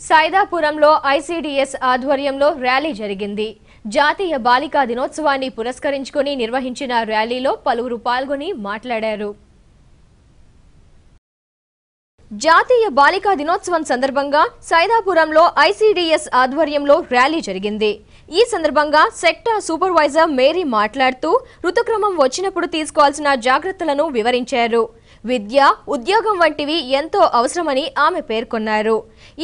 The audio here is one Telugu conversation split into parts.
సైదాపురంలో ఐసీడీఎస్ ఆధ్వర్యంలో ర్యాలీ జరిగింది. జాతీయ బాలికా దినోత్సవాన్ని పురస్కరించుకుని నిర్వహించిన ర్యాలీలో పలువురు పాల్గొని మాట్లాడారు. జాతీయ బాలికా దినోత్సవం సందర్భంగా సైదాపురంలో ఐసీడీఎస్ ఆధ్వర్యంలో ర్యాలీ జరిగింది. ఈ సందర్భంగా సెక్టార్ సూపర్వైజర్ మేరీ మాట్లాడుతూ ఋతుక్రమం వచ్చినప్పుడు తీసుకోవాల్సిన జాగ్రత్తలను వివరించారు. విద్య ఉద్యోగం వంటివి ఎంతో అవసరమని ఆమె పేర్కొన్నారు.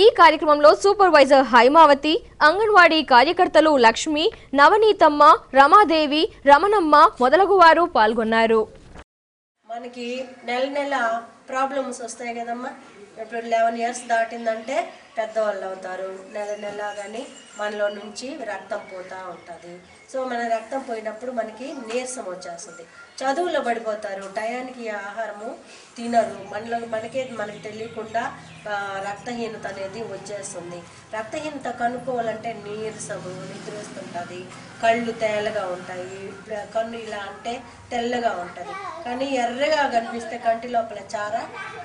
ఈ కార్యక్రమంలో సూపర్వైజర్ హైమావతి అంగన్వాడీ కార్యకర్తలు లక్ష్మి నవనీతమ్మ రమాదేవి రమణమ్మ మొదలగువారు పాల్గొన్నారు. మనకి నెల నెల ప్రాబ్లమ్స్ వస్తాయి కదమ్మా. ఇప్పుడు లెవెన్ ఇయర్స్ దాటిందంటే పెద్దవాళ్ళు అవుతారు నెల నెల కానీ మనలో నుంచి రక్తం పోతూ ఉంటుంది. సో మన రక్తం పోయినప్పుడు మనకి నీరసం వచ్చేస్తుంది. చదువులో పడిపోతారు. టయానికి ఆహారము తినరు. మనలో మనకే మనకి తెలియకుండా రక్తహీనత అనేది వచ్చేస్తుంది. రక్తహీనత కనుక్కోవాలంటే నీరసము నిద్ర వస్తుంటుంది. కళ్ళు తేలగా ఉంటాయి. కన్ను ఇలా అంటే తెల్లగా ఉంటుంది. కానీ ఎర్రగా కనిపిస్తే కంటి లోపల చాలా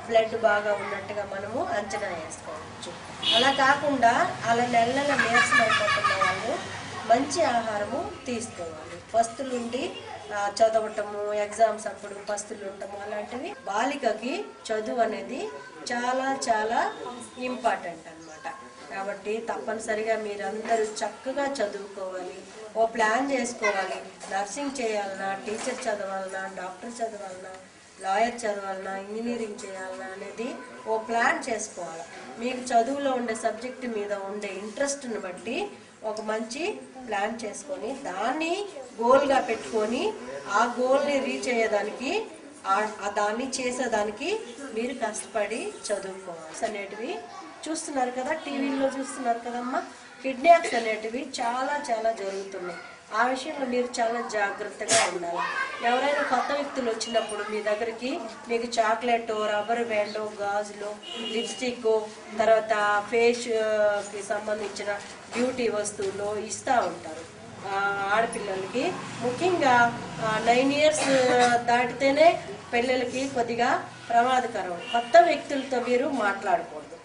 బ్లడ్ బాగా ఉన్నట్టుగా మనము అంచనా వేసుకోవచ్చు. అలా కాకుండా అలా నెల నెల నీరసం అయిపోతున్న వాళ్ళు మంచి ఆహారము తీసుకోవాలి. పస్తులుండి చదవటము ఎగ్జామ్స్ అప్పుడు పస్తులు ఉండటము అలాంటివి బాలికకి చదువు అనేది చాలా చాలా ఇంపార్టెంట్ అన్నమాట. కాబట్టి తప్పనిసరిగా మీరందరూ చక్కగా చదువుకోవాలి. ఓ ప్లాన్ చేసుకోవాలి. నర్సింగ్ చేయాలన్నా టీచర్ చదవాలన్నా డాక్టర్ చదవాలన్నా లాయర్ చదవాలన్నా ఇంజనీరింగ్ చేయాలన్నా అనేది ఓ ప్లాన్ చేసుకోవాలి. మీకు చదువులో ఉండే సబ్జెక్ట్ మీద ఉండే ఇంట్రెస్ట్ని బట్టి ఒక మంచి ప్లాన్ చేసుకొని దాన్ని గోల్గా పెట్టుకొని ఆ గోల్ని రీచ్ అయ్యేదానికి ఆ- దాన్ని చేసేదానికి మీరు కష్టపడి చదువుకోవాలి. అనేటివి చూస్తున్నారు కదా టీవీలో చూస్తున్నారు కదమ్మా? కిడ్నాప్స్ అనేటివి చాలా చాలా జరుగుతున్నాయి. ఆ విషయంలో మీరు చాలా జాగ్రత్తగా ఉండాలి. ఎవరైనా కొత్త వ్యక్తులు వచ్చినప్పుడు మీ దగ్గరికి మీకు చాక్లెట్ రబ్బర్ బ్యాండ్ గాజులు లిప్స్టిక్ తర్వాత ఫేస్కి సంబంధించిన బ్యూటీ వస్తువులు ఇస్తూ ఉంటారు. ఆడపిల్లలకి. ముఖ్యంగా నైన్ ఇయర్స్ దాటితేనే పిల్లలకి కొద్దిగా ప్రమాదకరం. కొత్త వ్యక్తులతో మీరు మాట్లాడకూడదు.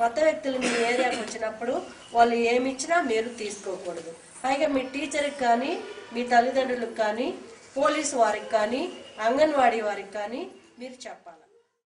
కొత్త వ్యక్తులు మీ ఏరియాకి వచ్చినప్పుడు వాళ్ళు ఏమి ఇచ్చినా మీరు తీసుకోకూడదు. పైగా మీ టీచర్కి కానీ మీ తల్లిదండ్రులకు కానీ పోలీసు వారికి కానీ అంగన్వాడీ వారికి కానీ మీరు చెప్పాలి?